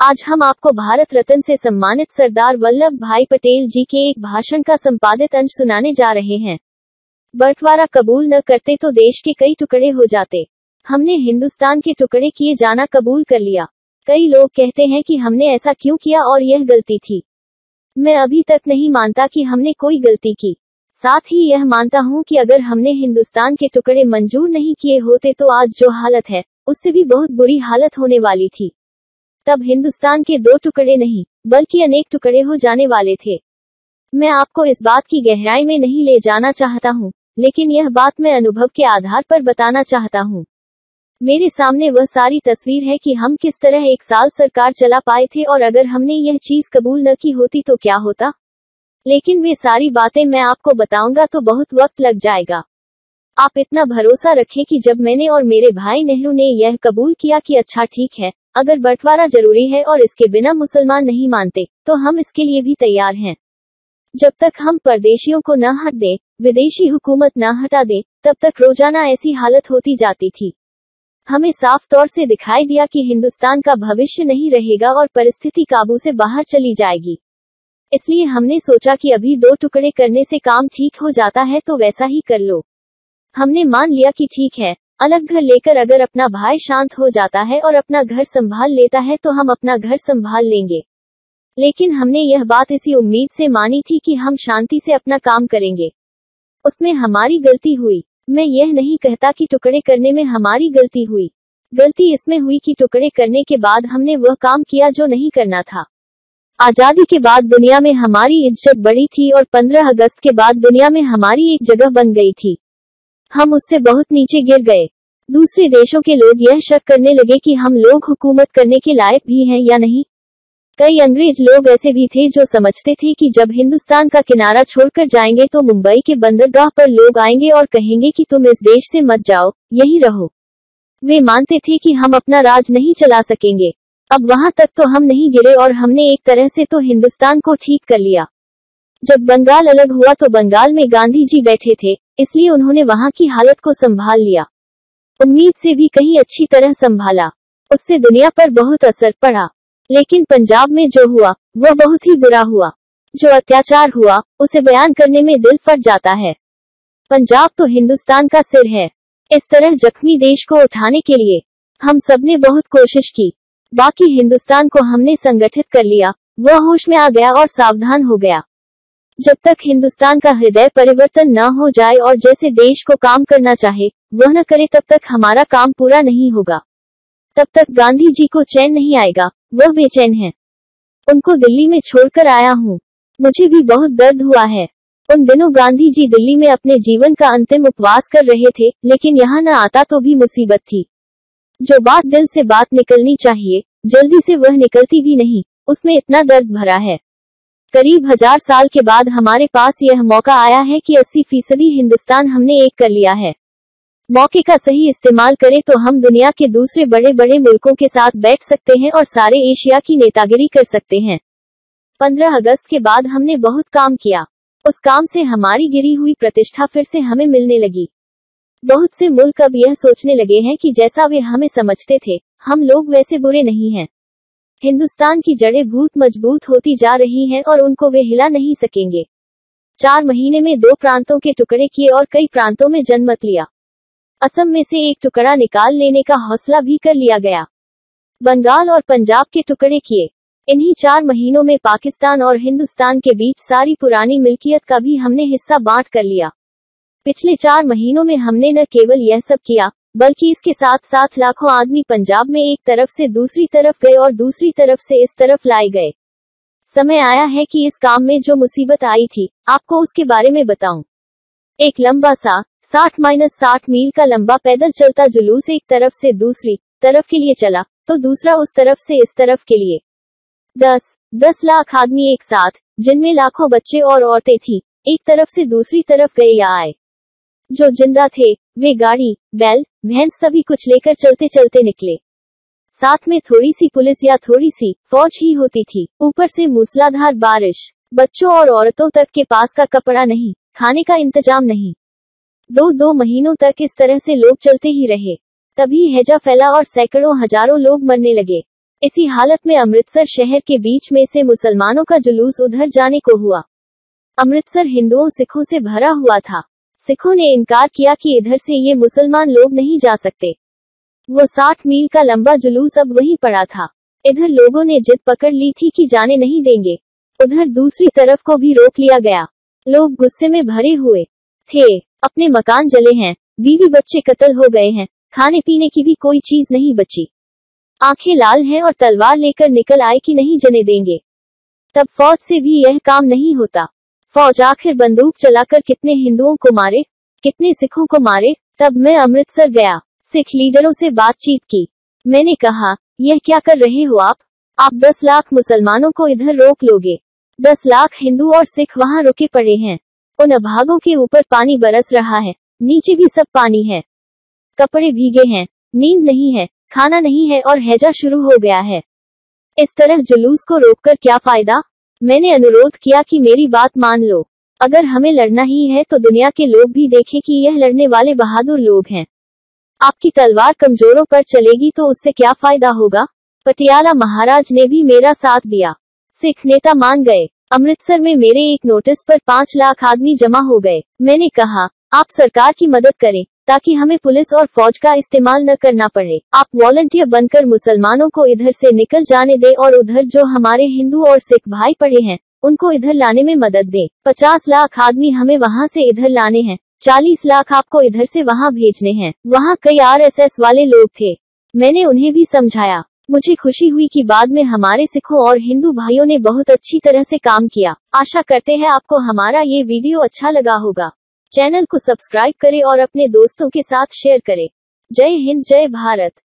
आज हम आपको भारत रत्न से सम्मानित सरदार वल्लभ भाई पटेल जी के एक भाषण का संपादित अंश सुनाने जा रहे हैं। बंटवारा कबूल न करते तो देश के कई टुकड़े हो जाते। हमने हिंदुस्तान के टुकड़े किए जाना कबूल कर लिया। कई लोग कहते हैं कि हमने ऐसा क्यों किया और यह गलती थी। मैं अभी तक नहीं मानता कि हमने कोई गलती की। साथ ही यह मानता हूँ कि अगर हमने हिंदुस्तान के टुकड़े मंजूर नहीं किए होते तो आज जो हालत है, उससे भी बहुत बुरी हालत होने वाली थी। तब हिंदुस्तान के दो टुकड़े नहीं, बल्कि अनेक टुकड़े हो जाने वाले थे। मैं आपको इस बात की गहराई में नहीं ले जाना चाहता हूँ, लेकिन यह बात मैं अनुभव के आधार पर बताना चाहता हूँ। मेरे सामने वह सारी तस्वीर है कि हम किस तरह एक साल सरकार चला पाए थे और अगर हमने यह चीज़ कबूल न की होती तो क्या होता? लेकिन वे सारी बातें मैं आपको बताऊँगा तो बहुत वक्त लग जाएगा। आप इतना भरोसा रखें कि जब मैंने और मेरे भाई नेहरू ने यह कबूल किया कि अच्छा ठीक है अगर बंटवारा ज़रूरी है और इसके बिना मुसलमान नहीं मानते तो हम इसके लिए भी तैयार हैं। जब तक हम परदेशियों को न हट दें, विदेशी हुकूमत न हटा दे, तब तक रोज़ाना ऐसी हालत होती जाती थी। हमें साफ़ तौर से दिखाई दिया कि हिंदुस्तान का भविष्य नहीं रहेगा और परिस्थिति काबू से बाहर चली जाएगी। इसलिए हमने सोचा कि अभी दो टुकड़े करने से काम ठीक हो जाता है तो वैसा ही कर लो। हमने मान लिया कि ठीक है अलग घर लेकर अगर अपना भाई शांत हो जाता है और अपना घर संभाल लेता है तो हम अपना घर संभाल लेंगे। लेकिन हमने यह बात इसी उम्मीद से मानी थी कि हम शांति से अपना काम करेंगे। उसमें हमारी गलती हुई। मैं यह नहीं कहता कि टुकड़े करने में हमारी गलती हुई। गलती इसमें हुई कि टुकड़े करने के बाद हमने वह काम किया जो नहीं करना था। आज़ादी के बाद दुनिया में हमारी इज़्ज़त बढ़ी थी और 15 अगस्त के बाद दुनिया में हमारी एक जगह बन गई थी। हम उससे बहुत नीचे गिर गए। दूसरे देशों के लोग यह शक करने लगे कि हम लोग हुकूमत करने के लायक भी हैं या नहीं। कई अंग्रेज़ लोग ऐसे भी थे जो समझते थे कि जब हिंदुस्तान का किनारा छोड़कर जाएँगे तो मुंबई के बंदरगाह पर लोग आएँगे और कहेंगे कि तुम इस देश से मत जाओ, यही रहो। वे मानते थे कि हम अपना राज नहीं चला सकेंगे। अब वहाँ तक तो हम नहीं गिरे और हमने एक तरह से तो हिंदुस्तान को ठीक कर लिया। जब बंगाल अलग हुआ तो बंगाल में गांधी जी बैठे थे, इसलिए उन्होंने वहाँ की हालत को संभाल लिया। उम्मीद से भी कहीं अच्छी तरह संभाला। उससे दुनिया पर बहुत असर पड़ा। लेकिन पंजाब में जो हुआ, वह बहुत ही बुरा हुआ। जो अत्याचार हुआ, उसे बयान करने में दिल फट जाता है। पंजाब तो हिंदुस्तान का सिर है। इस तरह जख्मी देश को उठाने के लिए, हम सबने बहुत कोशिश की। बाकी हिंदुस्तान को हमने संगठित कर लिया, वह होश में आ गया और सावधान हो गया। जब तक हिंदुस्तान का हृदय परिवर्तन न हो जाए और जैसे देश को काम करना चाहे, वह न करे तब तक हमारा काम पूरा नहीं होगा। तब तक गांधी जी को चैन नहीं आएगा, वह बेचैन है। उनको दिल्ली में छोड़कर आया हूँ। मुझे भी बहुत दर्द हुआ है। उन दिनों गांधी जी दिल्ली में अपने जीवन का अंतिम उपवास कर रहे थे, लेकिन यहाँ न आता तो भी मुसीबत थी। जो बात दिल से बात निकलनी चाहिए, जल्दी से वह निकलती भी नहीं, उसमें इतना दर्द भरा है। करीब हज़ार साल के बाद हमारे पास यह मौका आया है कि 80 फ़ीसदी हिंदुस्तान हमने एक कर लिया है। मौके का सही इस्तेमाल करें तो हम दुनिया के दूसरे बड़े बड़े मुल्कों के साथ बैठ सकते हैं और सारे एशिया की नेतागिरी कर सकते हैं। 15 अगस्त के बाद हमने बहुत काम किया। उस काम से हमारी गिरी हुई प्रतिष्ठा फिर से हमें मिलने लगी। बहुत से मुल्क अब यह सोचने लगे हैं कि जैसा वे हमें समझते थे, हम लोग वैसे बुरे नहीं हैं। हिंदुस्तान की जड़ें भूत मज़बूत होती जा रही हैं और उनको वे हिला नहीं सकेंगे। चार महीने में दो प्रांतों के टुकड़े किए और कई प्रांतों में जनमत लिया। असम में से एक टुकड़ा निकाल लेने का हौसला भी कर लिया गया। बंगाल और पंजाब के टुकड़े किए। इन्हीं चार महीनों में पाकिस्तान और हिंदुस्तान के बीच सारी पुरानी मिल्कियत का भी हमने हिस्सा बांट कर लिया। पिछले चार महीनों में हमने न केवल यह सब किया बल्कि इसके साथ साथ लाखों आदमी पंजाब में एक तरफ़ से दूसरी तरफ़ गए और दूसरी तरफ़ से इस तरफ़ लाए गए। समय आया है कि इस काम में जो मुसीबत आई थी, आपको उसके बारे में बताऊँ। एक लंबा सा, साठ माइनस साठ मील का लंबा पैदल चलता जुलूस एक तरफ़ से दूसरी तरफ़ के लिए चला तो दूसरा उस तरफ़ से इस तरफ़ के लिए। दस दस लाख आदमी एक साथ, जिनमें लाखों बच्चे और औरतें थी, एक तरफ़ से दूसरी तरफ़ गए या आए। जो ज़िंदा थे, वे गाड़ी, बैल, भैंस सभी कुछ लेकर चलते चलते निकले। साथ में थोड़ी सी पुलिस या थोड़ी सी फौज ही होती थी। ऊपर से मूसलाधार बारिश। बच्चों और औरतों तक के पास का कपड़ा नहीं, खाने का इंतज़ाम नहीं। दो दो महीनों तक इस तरह से लोग चलते ही रहे। तभी हैजा फैला और सैकड़ों हज़ारों लोग मरने लगे। इसी हालत में अमृतसर शहर के बीच में से मुसलमानों का जुलूस उधर जाने को हुआ। अमृतसर हिंदुओं सिखों से भरा हुआ था। सिखों ने इनकार किया कि इधर से ये मुसलमान लोग नहीं जा सकते। वो साठ मील का लंबा जुलूस अब वहीं पड़ा था। इधर लोगों ने जिद पकड़ ली थी कि जाने नहीं देंगे। उधर दूसरी तरफ़ को भी रोक लिया गया। लोग गुस्से में भरे हुए थे। अपने मकान जले हैं। बीवी बच्चे कत्ल हो गए हैं। खाने पीने की भी कोई चीज़ नहीं बची। आँखें लाल हैं और तलवार लेकर निकल आए कि नहीं जने देंगे। तब फौज से भी यह काम नहीं होता। फौज आखिर बंदूक चलाकर कितने हिंदुओं को मारे, कितने सिखों को मारे, तब मैं अमृतसर गया। सिख लीडरों से बातचीत की। मैंने कहा, यह क्या कर रहे हो आप? आप दस लाख मुसलमानों को इधर रोक लोगे। दस लाख हिंदू और सिख वहाँ रुके पड़े हैं। उन अभागों के ऊपर पानी बरस रहा है। नीचे भी सब पानी है। कपड़े भीगे हैं। नींद नहीं है। खाना नहीं है और हैजा शुरू हो गया है। इस तरह जुलूस को रोककर क्या फ़ायदा? मैंने अनुरोध किया कि मेरी बात मान लो। अगर हमें लड़ना ही है तो दुनिया के लोग भी देखें कि यह लड़ने वाले बहादुर लोग हैं। आपकी तलवार कमजोरों पर चलेगी तो उससे क्या फ़ायदा होगा? पटियाला महाराज ने भी मेरा साथ दिया। सिख नेता मान गए। अमृतसर में मेरे एक नोटिस पर पाँच लाख आदमी जमा हो गए। मैंने कहा, आप सरकार की मदद करें। ताकि हमें पुलिस और फौज का इस्तेमाल न करना पड़े। आप वॉलंटियर बनकर मुसलमानों को इधर से निकल जाने दें और उधर जो हमारे हिंदू और सिख भाई पड़े हैं, उनको इधर लाने में मदद दें। पचास लाख आदमी हमें वहाँ से इधर लाने हैं। चालीस लाख आपको इधर से वहाँ भेजने हैं। वहाँ कई आरएसएस वाले लोग थे। मैंने उन्हें भी समझाया। मुझे खुशी हुई कि बाद में हमारे सिखों और हिंदू भाइयों ने बहुत अच्छी तरह से काम किया। आशा करते हैं आपको हमारा ये वीडियो अच्छा लगा होगा। चैनल को सब्सक्राइब करें और अपने दोस्तों के साथ शेयर करें। जय हिंद, जय भारत।